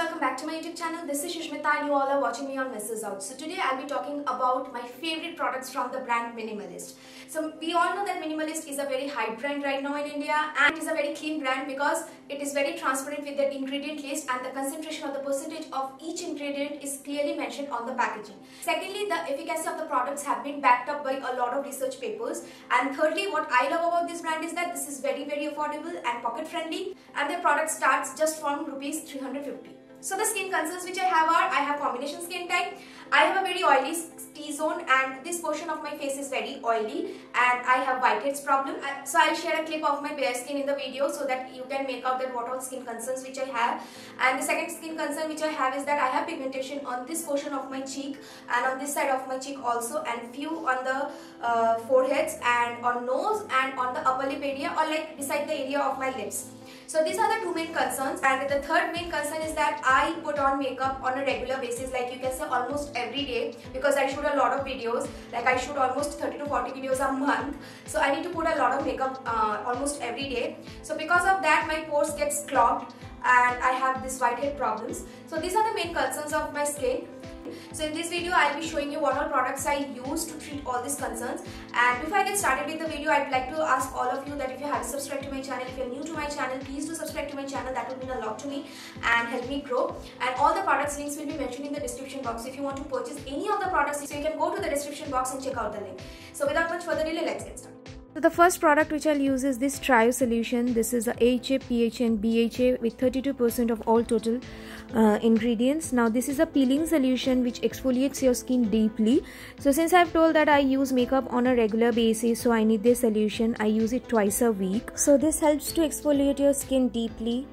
welcome back to my YouTube channel. This is Sushmita and you all are watching me on Mrs Ouch. So today I'll be talking about my favorite products from the brand Minimalist. So we all know that Minimalist is a very high brand right now in India and it is a very clean brand because it is very transparent with their ingredient list and the concentration of the percentage of each ingredient is clearly mentioned on the packaging. Secondly, the efficacy of the products have been backed up by a lot of research papers. And thirdly, what I love about this brand is that this is very very affordable and pocket friendly and their product starts just from rupees 350. So the skin concerns which I have are, I have combination skin type, I have a very oily T-zone and this portion of my face is very oily and I have whiteheads problem. So I'll share a clip of my bare skin in the video so that you can make out that what all skin concerns which I have. And the second skin concern which I have is that I have pigmentation on this portion of my cheek and on this side of my cheek also and few on the uh, foreheads and on nose and on the upper lip area or like beside the area of my lips. So these are the two main concerns and the third main concern is that I put on makeup on a regular basis like you can say almost every day because I shoot a lot of videos like I shoot almost 30 to 40 videos a month so I need to put a lot of makeup uh, almost every day. So because of that my pores gets clogged and I have this whitehead problems. So these are the main concerns of my skin. So in this video, I'll be showing you what all products I use to treat all these concerns. And before I get started with the video, I'd like to ask all of you that if you haven't subscribed to my channel, if you're new to my channel, please do subscribe to my channel. That would mean a lot to me and help me grow. And all the products links will be mentioned in the description box. If you want to purchase any of the products, so you can go to the description box and check out the link. So without much further delay, let's get started. So the first product which I'll use is this Trio solution. This is a AHA, PHA and BHA with 32% of all total uh, ingredients. Now this is a peeling solution which exfoliates your skin deeply. So since I've told that I use makeup on a regular basis so I need this solution. I use it twice a week. So this helps to exfoliate your skin deeply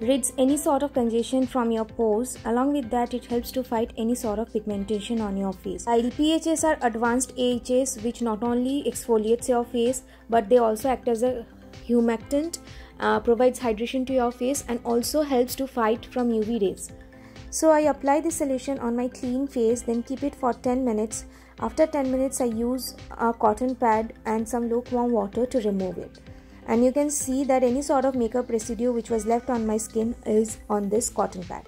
rids any sort of congestion from your pores. Along with that, it helps to fight any sort of pigmentation on your face. LPHs are advanced AHAs which not only exfoliates your face but they also act as a humectant, uh, provides hydration to your face and also helps to fight from UV rays. So I apply this solution on my clean face then keep it for 10 minutes. After 10 minutes I use a cotton pad and some lukewarm water to remove it and you can see that any sort of makeup residue which was left on my skin is on this cotton pad.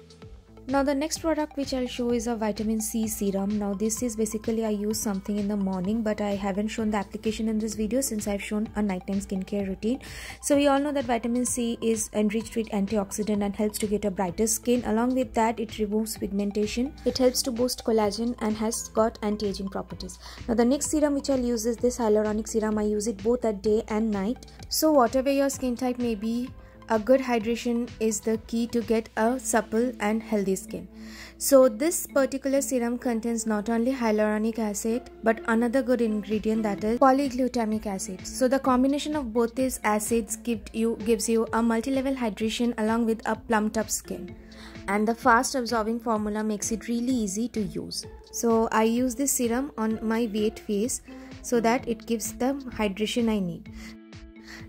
Now the next product which I'll show is a vitamin C serum. Now this is basically I use something in the morning but I haven't shown the application in this video since I've shown a nighttime skincare routine. So we all know that vitamin C is enriched with antioxidant and helps to get a brighter skin. Along with that it removes pigmentation. It helps to boost collagen and has got anti-aging properties. Now the next serum which I'll use is this hyaluronic serum. I use it both at day and night. So whatever your skin type may be a good hydration is the key to get a supple and healthy skin. So this particular serum contains not only hyaluronic acid but another good ingredient that is polyglutamic acid. So the combination of both these acids give you gives you a multi-level hydration along with a plumped up skin. And the fast absorbing formula makes it really easy to use. So I use this serum on my wet face so that it gives the hydration I need.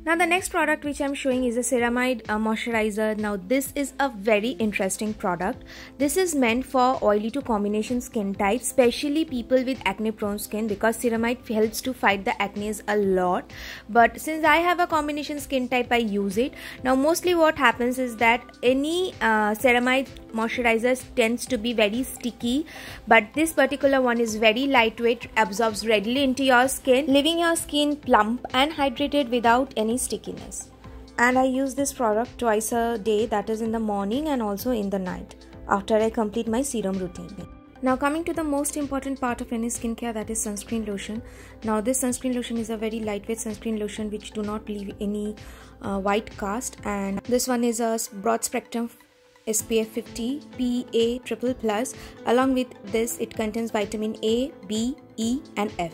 Now the next product which I'm showing is a ceramide uh, moisturizer. Now this is a very interesting product. This is meant for oily to combination skin type, especially people with acne prone skin because ceramide helps to fight the acne a lot. But since I have a combination skin type, I use it. Now mostly what happens is that any uh, ceramide moisturizer tends to be very sticky but this particular one is very lightweight absorbs readily into your skin leaving your skin plump and hydrated without any stickiness and I use this product twice a day that is in the morning and also in the night after I complete my serum routine. Now coming to the most important part of any skincare that is sunscreen lotion. Now this sunscreen lotion is a very lightweight sunscreen lotion which do not leave any uh, white cast and this one is a broad spectrum SPF 50 PA triple plus. Along with this, it contains vitamin A, B, E, and F.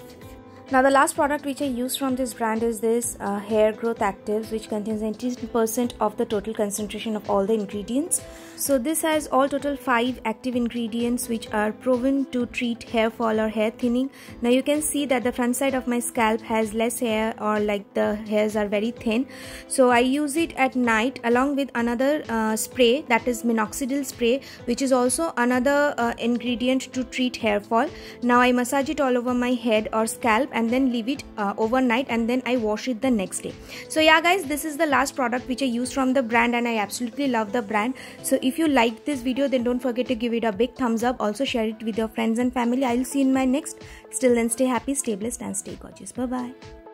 Now the last product which I use from this brand is this uh, hair growth actives which contains 90% of the total concentration of all the ingredients. So this has all total 5 active ingredients which are proven to treat hair fall or hair thinning. Now you can see that the front side of my scalp has less hair or like the hairs are very thin. So I use it at night along with another uh, spray that is minoxidil spray which is also another uh, ingredient to treat hair fall. Now I massage it all over my head or scalp and then leave it uh, overnight and then i wash it the next day. So yeah guys this is the last product which i used from the brand and i absolutely love the brand. So if you liked this video then don't forget to give it a big thumbs up. Also share it with your friends and family. I'll see you in my next. Still then stay happy stay blessed and stay gorgeous. Bye bye